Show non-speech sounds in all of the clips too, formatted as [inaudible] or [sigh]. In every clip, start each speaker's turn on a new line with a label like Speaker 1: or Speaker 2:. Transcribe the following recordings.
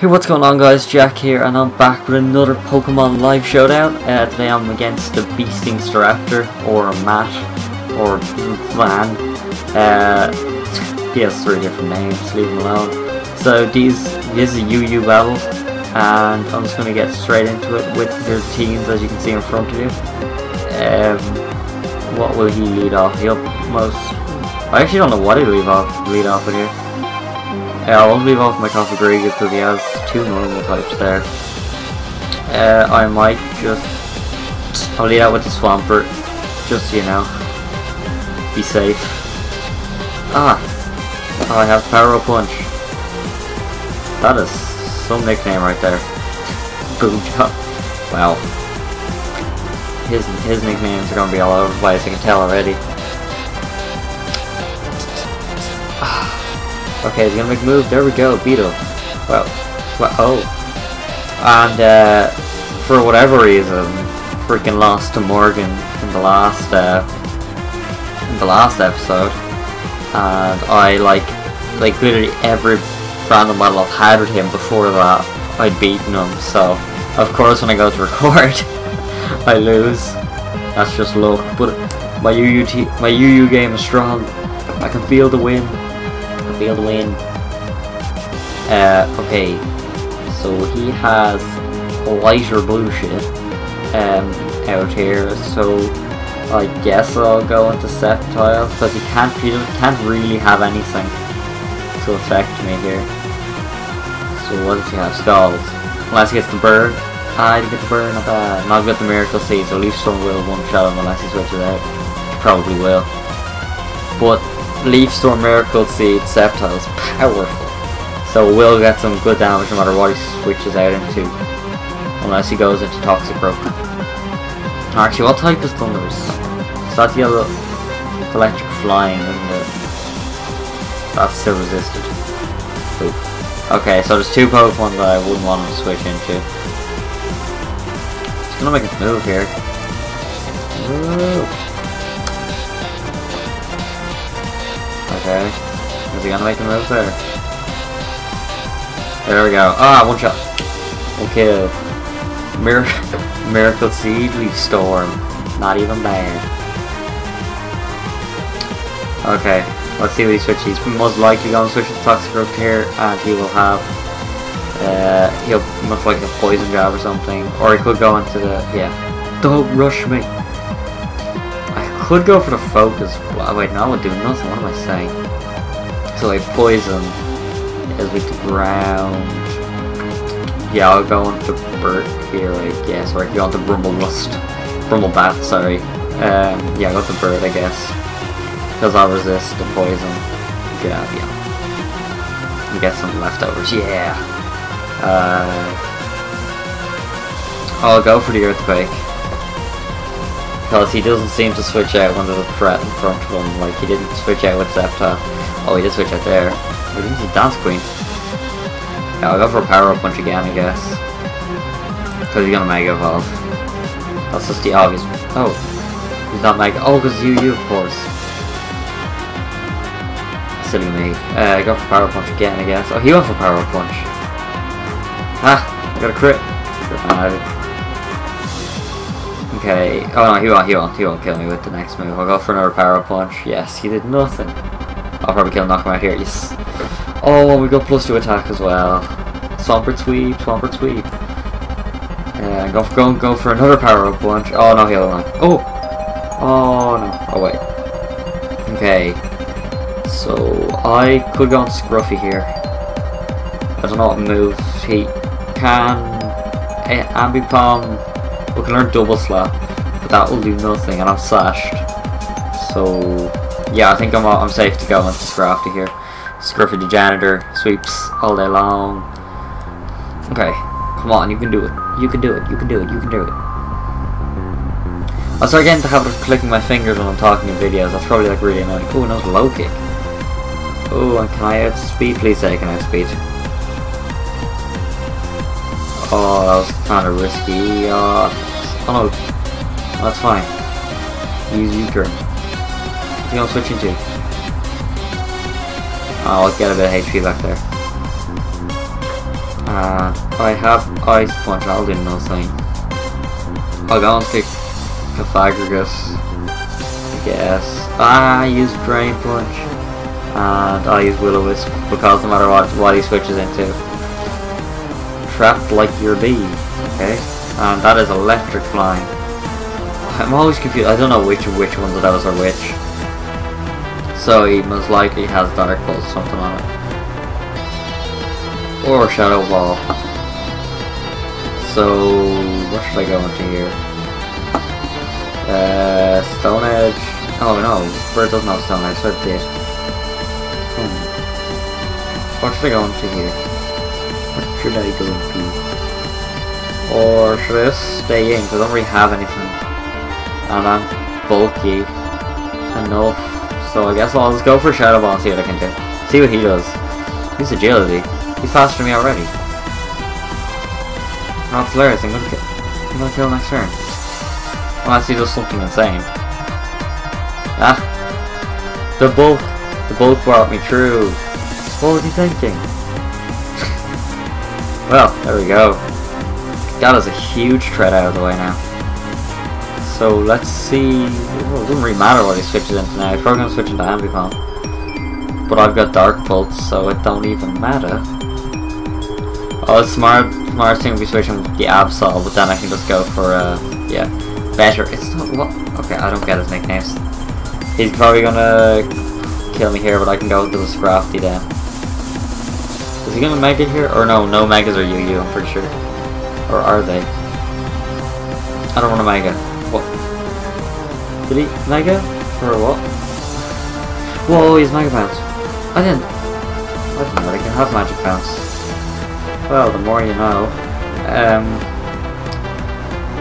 Speaker 1: Hey, what's going on guys? Jack here, and I'm back with another Pokemon Live Showdown. Uh, today I'm against the Beasting Staraptor, or Matt, or Van. Uh, he has three different names, leave him alone. So these, this is a UU battle, and I'm just going to get straight into it with your teams as you can see in front of you. Um, what will he lead off? He'll most... I actually don't know what he'll lead off, lead off with here. Yeah, I won't leave off my Cofagrigus because he has two normal types there. Uh, I might just... I'll lead out with the Swampert, just so you know. Be safe. Ah! I have Power Punch. That is some nickname right there. Boom Chop. [laughs] Wow. His, his nicknames are going to be all over the place, I can tell already. Okay, he's gonna make a move. There we go, Beetle. Well, well oh. And uh, for whatever reason, freaking lost to Morgan in the last uh, in the last episode, and I like like literally every random battle I've had with him before that, I'd beaten him. So of course when I go to record, [laughs] I lose. That's just luck. But my UU my UU game is strong. I can feel the win failed win. Uh, okay, so he has lighter blue shit um, out here, so I guess I'll go into Sceptile, because he can't, he can't really have anything to affect me here. So what does he have? Scald. Unless he gets the bird. I didn't get the bird, not bad. Not get the Miracle Seed, so Leaf Storm will one-shot him unless he switches out. Probably will. But Leaf Storm Miracle Seed Sceptile is powerful. So we'll get some good damage no matter what he switches out into. Unless he goes into Toxicroak. Actually, what type is Thundurus? So that's yellow electric flying, isn't it? That's still resisted. Okay, so there's two Pokemon that I wouldn't want him to switch into. He's gonna make a move here. Ooh. Okay. Is he gonna make a move there? There we go. Ah, one shot. Okay. Mir [laughs] Miracle Seed, Leaf Storm. Not even bad. Okay. Let's see what he switches. He's most likely going to switch to Toxicroak here, and he will have. Uh, he'll most likely have Poison Jab or something. Or he could go into the. Yeah. Don't rush me could go for the focus. Wait, no, I would do nothing. What am I saying? So, like, poison as we ground. Yeah, I'll go into Burt here, I guess. Or I go into Brumblebust. Brumblebat, sorry. Um, yeah, go to Bird, I guess. Because I'll resist the poison. Yeah, yeah. And get some leftovers. Yeah! Uh, I'll go for the Earthquake because he doesn't seem to switch out when there's a threat in front of him, like he didn't switch out with Sceptile. Oh, he did switch out there. This is a Dance Queen. Yeah, I'll go for a Power Up Punch again, I guess. Because he's gonna Mega Evolve. That's just the obvious. Oh, he's not Mega. Oh, because you, you, of course. Silly me. Uh, go for Power Up Punch again, I guess. Oh, he went for Power Up Punch. Ah, I got a crit. Uh, Okay. Oh no, he won't, he won't, he won't kill me with the next move. I'll go for another power punch. Yes, he did nothing. I'll probably kill knock him out here. Yes. Oh, we got plus two attack as well. Swampert sweep, Swampert sweep. And go for, go, go for another power up punch. Oh no, he'll not. Oh! Oh no. Oh wait. Okay. So, I could go on Scruffy here. I don't know what move he can. Eh, Ambipom we can learn double slap, but that will do nothing, and I'm slashed. So, yeah, I think I'm I'm safe to go into Scrafty here. Scruffy the janitor sweeps all day long. Okay, come on, you can do it. You can do it. You can do it. You can do it. I'll start getting the habit of clicking my fingers when I'm talking in videos. That's probably like really annoying. Oh, another low kick. Oh, and can I outspeed? Please say I can outspeed. Oh, that was kind of risky. Uh, oh no, that's fine. Use U-turn. What are you switch into? Oh, I'll get a bit of HP back there. And I have Ice Punch, I'll do nothing. I'll go and pick Cofagrigus, I guess. Ah, I use Drain Punch. And I'll use Will-O-Wisp because no matter what, what he switches into. Trapped like your bee, okay? And that is Electric Flying. I'm always confused, I don't know which which ones of those are which. So he most likely has Dark Pulse, something on it. Or Shadow Ball. So, what should I go into here? Uh, Stone Edge. Oh no, Bird doesn't have Stone Edge, so it did. Hmm. What should I go into here? What should I go into? Or should I just stay in? Because I don't really have anything. And I'm bulky enough. So I guess I'll just go for Shadow Ball and see what I can do. See what he does. He's agility. He's faster than me already. Not hilarious, I'm gonna kill I'm gonna kill next turn. Unless he does something insane. Ah! The bulk! The bulk brought me through. What was he thinking? Well, there we go. Got us a huge tread out of the way now. So let's see. Well, it doesn't really matter what he switches into now. He's probably gonna switch into Ambipom. But I've got Dark Pulse, so it don't even matter. Oh, smart. Smart thing would be switching with the Absol, but then I can just go for uh, yeah, better. It's not what? Okay, I don't get his nicknames. He's probably gonna kill me here, but I can go into the Scrafty then. Is he gonna Mega here? Or no, no Megas are UU, I'm pretty sure. Or are they? I don't want to Mega. What? Did he Mega? Or what? Whoa, he's Mega Bounce. I didn't... I didn't know they can have Magic Bounce. Well, the more you know. Um,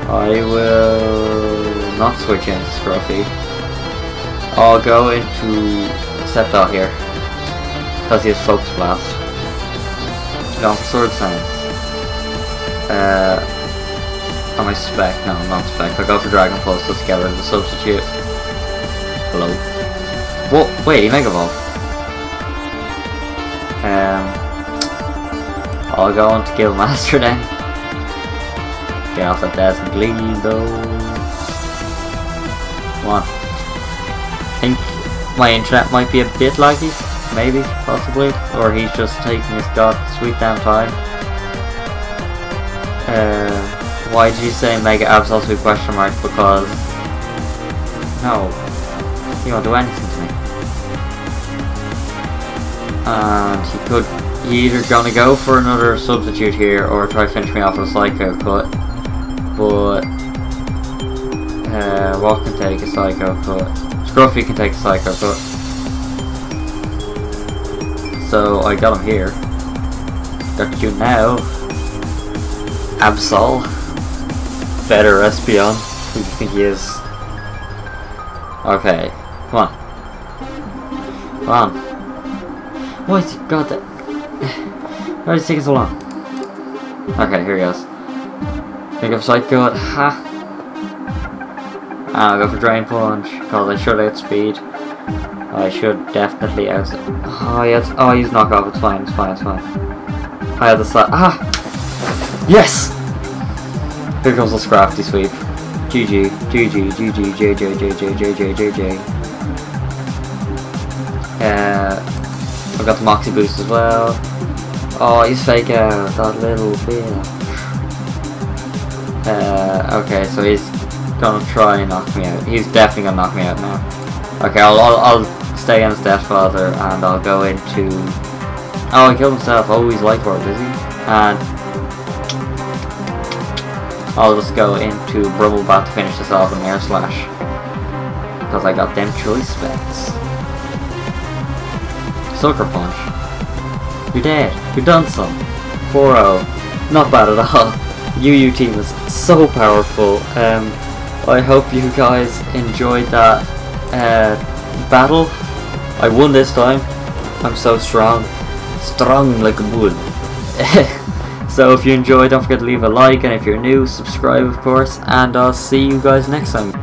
Speaker 1: I will not switch into Scruffy. I'll go into Sceptile here. Because he has Focus Blast. For Swords Dance. Uh, am I Spec? No, I'm not Spec. I'll go for Dragon Pulse just to get rid of the substitute. Hello. What? Wait, Mega Evolve. Um, I'll go on to kill Master then. Get off that doesn't bleed though. Come on. I think my internet might be a bit laggy. Maybe, possibly. Or he's just taking his god sweet damn time. Uh, why did you say Mega Absolute question mark? Because... No. He won't do anything to me. And he could you're either gonna go for another substitute here or try to finish me off with a Psycho Cut. But uh, what can take a Psycho Cut? Scruffy can take a Psycho Cut. So I got him here. Got you now. Absol. Better Espeon. Who do you think he is? Okay. Come on. Come on. What? God, that [sighs] why is it taking so long? Okay, here he goes. Think of Psycho ha. I'll go for Drain Punch, because I should outspeed. I should definitely out. Oh, yes. Oh, he's knockoff. It's fine. It's fine. It's fine. I have the slap. Ah! Yes! Here comes the Scrafty sweep. GG. GG. GG. JJ. JJ. JJ. JJ. Uh, I've got the Moxie boost as well. Oh, he's fake out, that little bitch. Uh, okay, so he's gonna try and knock me out. He's definitely gonna knock me out now. Okay, I'll, I'll, I'll stay on Father and I'll go into... Oh, he killed himself. Oh, he's life orb, is he? And I'll just go into Brumblebat to finish this off with Air Slash. Because I got them choice specs. Sucker Punch. You're dead. You're done some. 4-0. Not bad at all. [laughs] UU team is so powerful. Um, I hope you guys enjoyed that uh, battle. I won this time. I'm so strong. Strong like a bull. [laughs] so if you enjoyed, don't forget to leave a like, and if you're new, subscribe of course, and I'll see you guys next time.